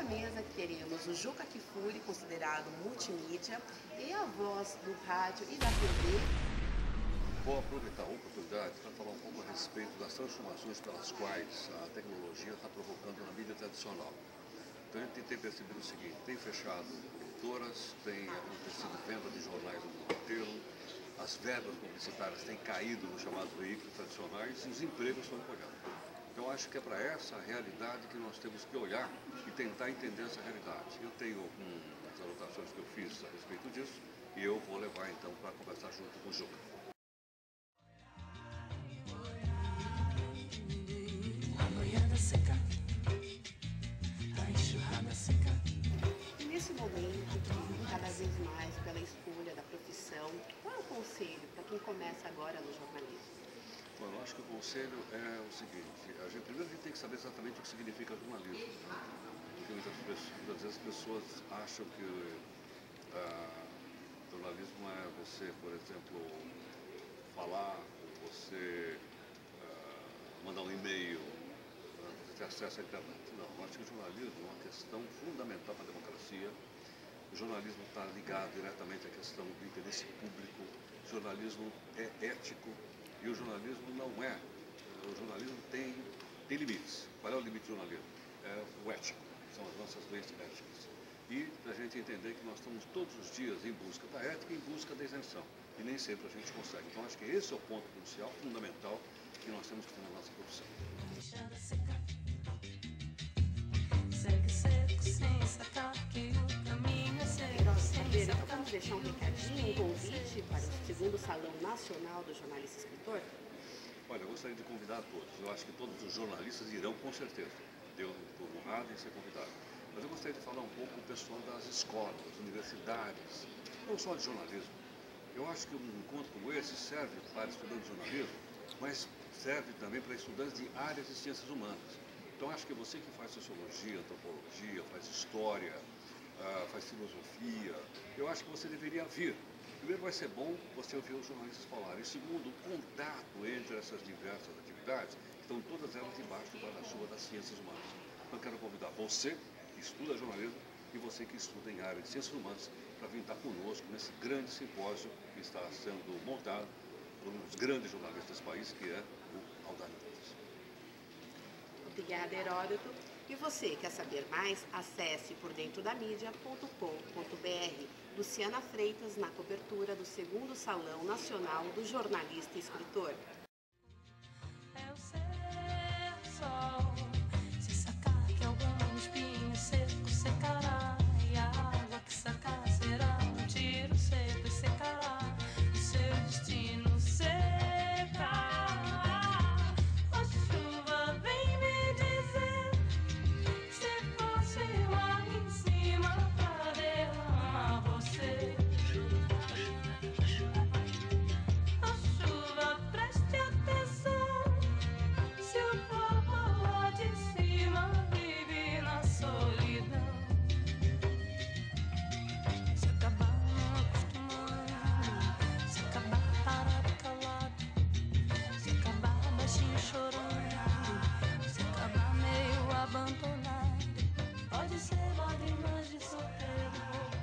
mesa teremos o Juca Kifuri, considerado multimídia, e a voz do rádio e da TV. Vou aproveitar a oportunidade para falar um pouco a respeito das transformações pelas quais a tecnologia está provocando na mídia tradicional. Então a gente tem percebido o seguinte, tem fechado editoras, tem acontecido venda de jornais no mundo inteiro, as verbas publicitárias têm caído nos chamados veículos tradicionais e os empregos estão encolhendo. Então acho que é para essa realidade que nós temos que olhar e tentar entender essa realidade. Eu tenho algumas anotações que eu fiz a respeito disso e eu vou levar então para conversar junto com o Juca. Nesse momento, cada vez mais pela escolha da profissão, qual é o conselho para quem começa agora no jornalismo? Bom, eu acho que o conselho é o seguinte, a gente, primeiro a gente tem que saber exatamente o que significa jornalismo. Né? Porque muitas, muitas, vezes as pessoas acham que uh, jornalismo é você, por exemplo, falar, você uh, mandar um e-mail, uh, você ter acesso à internet. Não, eu acho que o jornalismo é uma questão fundamental para a democracia. O jornalismo está ligado diretamente à questão do interesse público. O jornalismo é ético, e o jornalismo não é. O jornalismo tem, tem limites. Qual é o limite do jornalismo? É o ético, são as nossas leis éticas. E a gente entender que nós estamos todos os dias em busca da ética e em busca da isenção. E nem sempre a gente consegue. Então acho que esse é o ponto crucial, fundamental, que nós temos que ter na nossa profissão. Então vamos deixar um recadinho, um convite para o Salão Nacional do Jornalista Escritor? Olha, eu gostaria de convidar todos. Eu acho que todos os jornalistas irão com certeza. Eu estou honrado em ser convidado. Mas eu gostaria de falar um pouco com o pessoal das escolas, das universidades, não só de jornalismo. Eu acho que um encontro como esse serve para estudantes de jornalismo, mas serve também para estudantes de áreas de ciências humanas. Então acho que você que faz sociologia, antropologia, faz história, uh, faz filosofia, eu acho que você deveria vir. Primeiro vai ser bom você ouvir os jornalistas falarem. E segundo, o contato entre essas diversas atividades, que estão todas elas debaixo do guarda-chuva das ciências humanas. Então quero convidar você, que estuda jornalismo, e você que estuda em área de ciências humanas, para vir estar conosco nesse grande simpósio que está sendo montado por um dos grandes jornalistas desse país, que é o Aldani Obrigada, Heródoto. E você quer saber mais? Acesse por dentro da mídia.com.br. Luciana Freitas na cobertura do segundo Salão Nacional do Jornalista e Escritor. de ser lágrimas de solteiro.